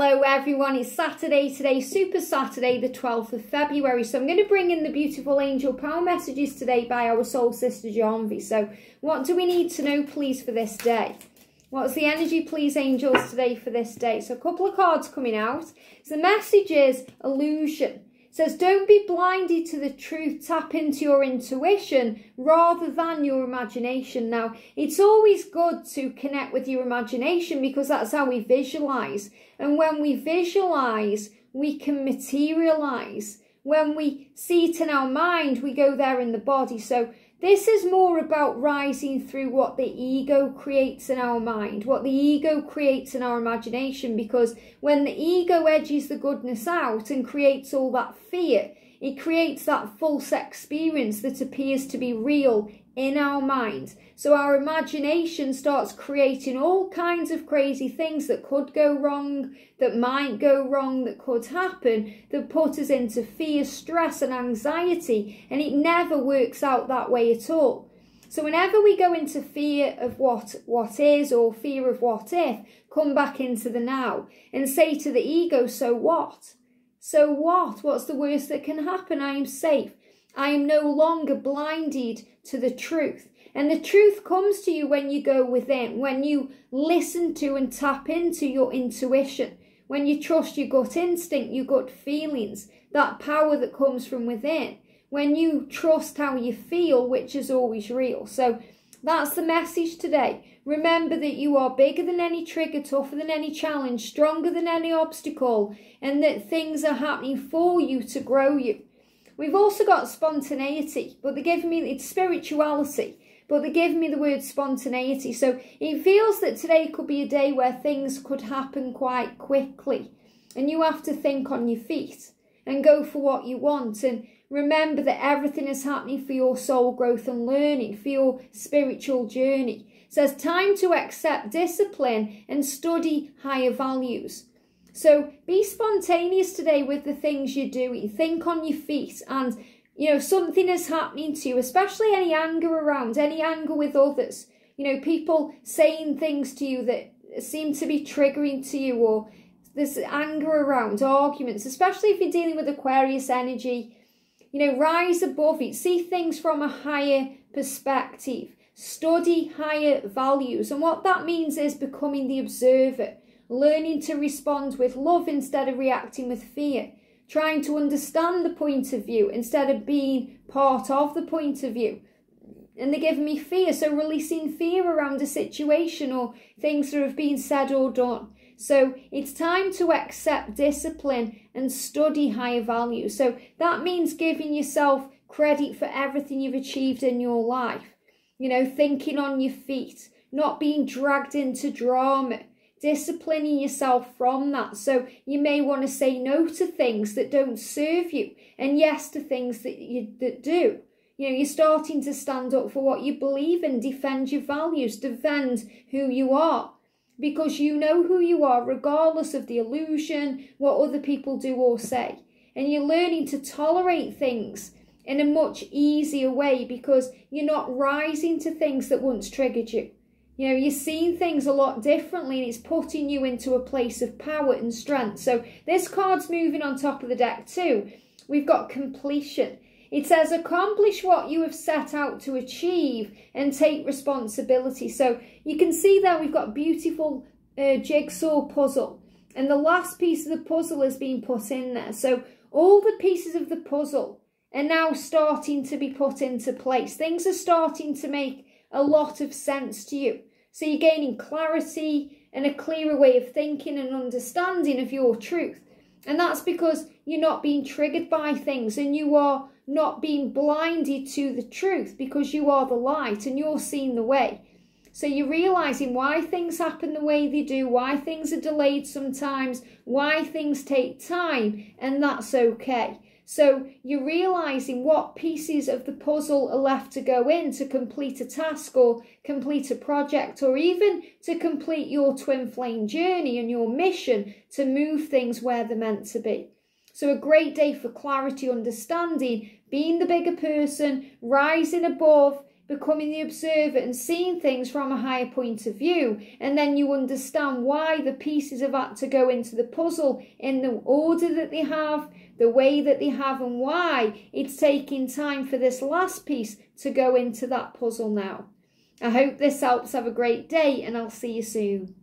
Hello everyone, it's Saturday today, Super Saturday, the 12th of February. So I'm going to bring in the beautiful angel power messages today by our soul sister Janvi. So what do we need to know please for this day? What's the energy please angels today for this day? So a couple of cards coming out. So the message is illusion says don't be blinded to the truth. Tap into your intuition rather than your imagination. Now it's always good to connect with your imagination because that's how we visualize. And when we visualize we can materialize. When we see it in our mind we go there in the body. So this is more about rising through what the ego creates in our mind, what the ego creates in our imagination, because when the ego edges the goodness out and creates all that fear, it creates that false experience that appears to be real in our mind. So our imagination starts creating all kinds of crazy things that could go wrong, that might go wrong, that could happen, that put us into fear, stress, and anxiety. And it never works out that way at all. So whenever we go into fear of what what is or fear of what if, come back into the now and say to the ego, so what? So what? What's the worst that can happen? I am safe. I am no longer blinded to the truth. And the truth comes to you when you go within, when you listen to and tap into your intuition, when you trust your gut instinct, your gut feelings, that power that comes from within, when you trust how you feel, which is always real. So that's the message today. Remember that you are bigger than any trigger, tougher than any challenge, stronger than any obstacle, and that things are happening for you to grow you. We've also got spontaneity, but they give me it's spirituality, but they give me the word spontaneity. So it feels that today could be a day where things could happen quite quickly, and you have to think on your feet and go for what you want and remember that everything is happening for your soul growth and learning, for your spiritual journey. It says time to accept discipline and study higher values. So be spontaneous today with the things you're doing. Think on your feet and you know something is happening to you, especially any anger around, any anger with others. You know, people saying things to you that seem to be triggering to you or there's anger around, arguments, especially if you're dealing with Aquarius energy. You know, rise above it. See things from a higher perspective. Study higher values. And what that means is becoming the observer learning to respond with love instead of reacting with fear, trying to understand the point of view instead of being part of the point of view. And they give me fear, so releasing fear around a situation or things that have been said or done. So it's time to accept discipline and study higher values. So that means giving yourself credit for everything you've achieved in your life. You know, thinking on your feet, not being dragged into drama, disciplining yourself from that. So you may want to say no to things that don't serve you and yes to things that you that do. You know, you're starting to stand up for what you believe in, defend your values, defend who you are. Because you know who you are, regardless of the illusion, what other people do or say. And you're learning to tolerate things in a much easier way because you're not rising to things that once triggered you. You know, you're seeing things a lot differently and it's putting you into a place of power and strength. So this card's moving on top of the deck too. We've got completion. It says, accomplish what you have set out to achieve and take responsibility. So you can see there we've got beautiful uh, jigsaw puzzle. And the last piece of the puzzle is being put in there. So all the pieces of the puzzle are now starting to be put into place. Things are starting to make a lot of sense to you. So you're gaining clarity and a clearer way of thinking and understanding of your truth. And that's because you're not being triggered by things and you are not being blinded to the truth because you are the light and you're seeing the way. So you're realizing why things happen the way they do, why things are delayed sometimes, why things take time, and that's okay. So you're realizing what pieces of the puzzle are left to go in to complete a task or complete a project or even to complete your twin flame journey and your mission to move things where they're meant to be. So a great day for clarity, understanding, being the bigger person, rising above, becoming the observer and seeing things from a higher point of view. And then you understand why the pieces have had to go into the puzzle in the order that they have, the way that they have, and why it's taking time for this last piece to go into that puzzle now. I hope this helps. Have a great day, and I'll see you soon.